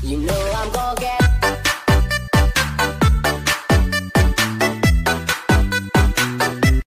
You know I'm gonna get